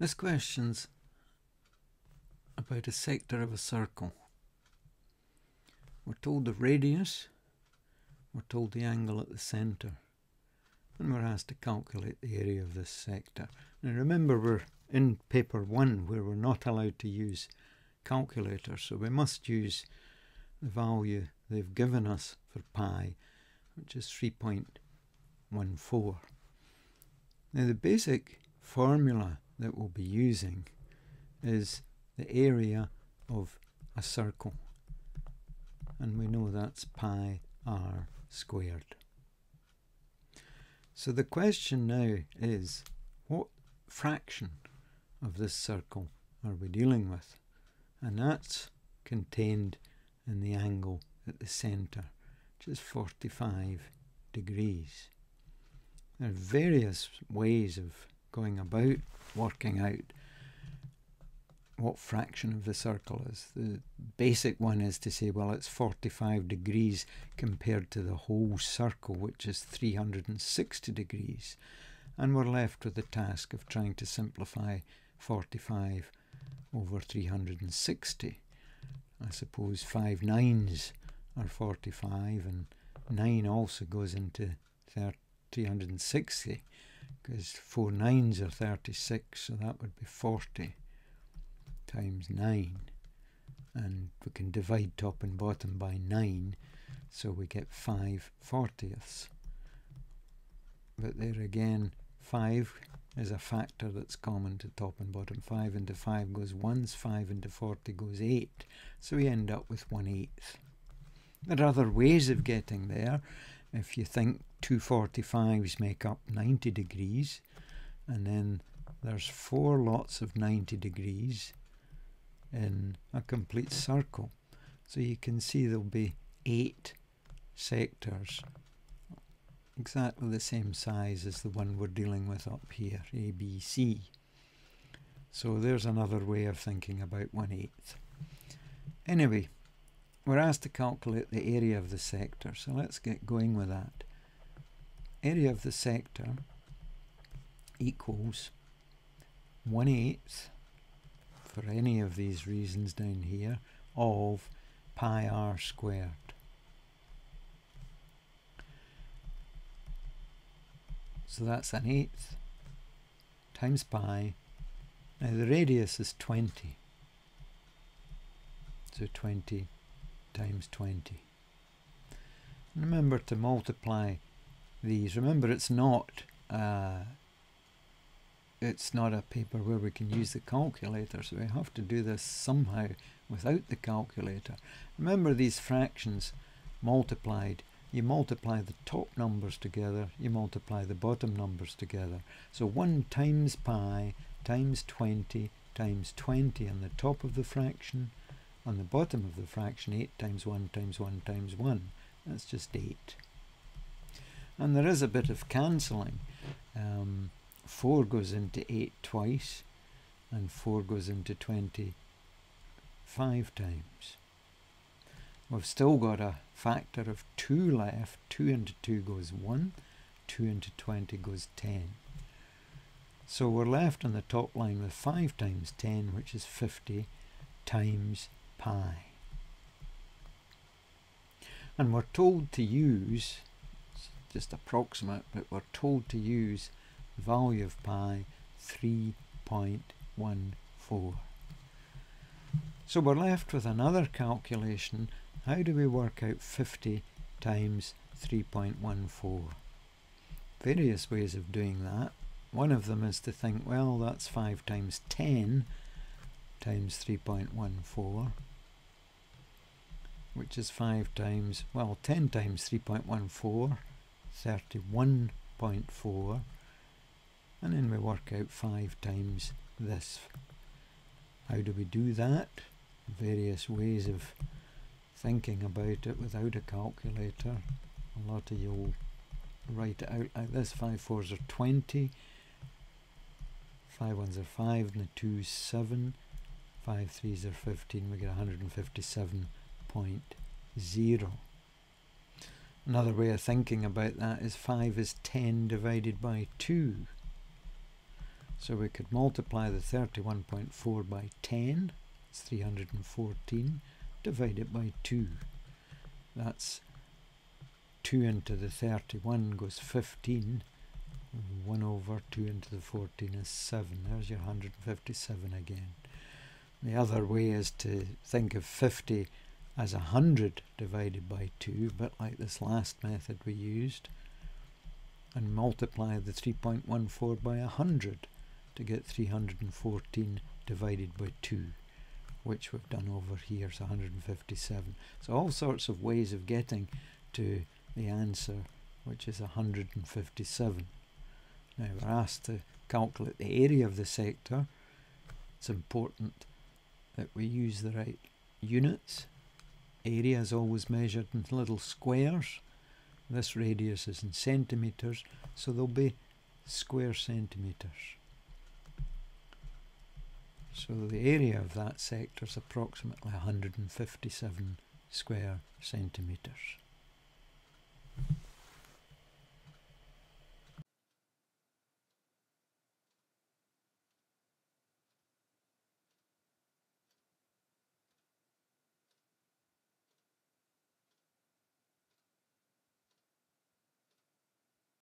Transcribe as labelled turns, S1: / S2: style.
S1: This question's about a sector of a circle. We're told the radius, we're told the angle at the centre, and we're asked to calculate the area of this sector. Now remember we're in paper 1 where we're not allowed to use calculators, so we must use the value they've given us for pi, which is 3.14. Now the basic formula that we'll be using is the area of a circle. And we know that's pi r squared. So the question now is, what fraction of this circle are we dealing with? And that's contained in the angle at the centre, which is 45 degrees. There are various ways of going about working out what fraction of the circle is. The basic one is to say, well, it's 45 degrees compared to the whole circle, which is 360 degrees. And we're left with the task of trying to simplify 45 over 360. I suppose five nines are 45 and 9 also goes into 360 because 4 nines are 36 so that would be 40 times 9 and we can divide top and bottom by 9 so we get 5 fortieths. But there again 5 is a factor that's common to top and bottom. 5 into 5 goes once 5 into 40 goes 8 so we end up with 1 eighth. There are other ways of getting there. If you think two 45s make up 90 degrees and then there's four lots of 90 degrees in a complete circle. So you can see there'll be eight sectors exactly the same size as the one we're dealing with up here ABC so there's another way of thinking about one eighth anyway we're asked to calculate the area of the sector so let's get going with that area of the sector equals 1 eighth for any of these reasons down here of pi r squared. So that's an eighth times pi. Now the radius is 20. So 20 times 20. remember to multiply these. Remember, it's not uh, it's not a paper where we can use the calculator, so we have to do this somehow without the calculator. Remember these fractions multiplied. You multiply the top numbers together, you multiply the bottom numbers together. So 1 times pi times 20 times 20 on the top of the fraction, on the bottom of the fraction 8 times 1 times 1 times 1. That's just 8. And there is a bit of cancelling. Um, 4 goes into 8 twice, and 4 goes into 20 five times. We've still got a factor of 2 left. 2 into 2 goes 1. 2 into 20 goes 10. So we're left on the top line with 5 times 10, which is 50 times pi. And we're told to use just approximate, but we're told to use value of pi 3.14. So we're left with another calculation. How do we work out 50 times 3.14? Various ways of doing that. One of them is to think, well, that's 5 times 10 times 3.14 which is 5 times, well, 10 times 3.14 31.4 and then we work out 5 times this. How do we do that? Various ways of thinking about it without a calculator. A lot of you will write it out like this. 5 fours are 20, 5 ones are 5 and the 2 is 7, 5 threes are 15, we get 157.0. Another way of thinking about that is 5 is 10 divided by 2. So we could multiply the 31.4 by 10, it's 314, divide it by 2. That's 2 into the 31 goes 15, 1 over 2 into the 14 is 7. There's your 157 again. The other way is to think of 50 as 100 divided by 2, but like this last method we used, and multiply the 3.14 by 100 to get 314 divided by 2, which we've done over here, is 157. So all sorts of ways of getting to the answer, which is 157. Now we're asked to calculate the area of the sector. It's important that we use the right units. Area is always measured in little squares. This radius is in centimetres, so there'll be square centimetres. So the area of that sector is approximately 157 square centimetres.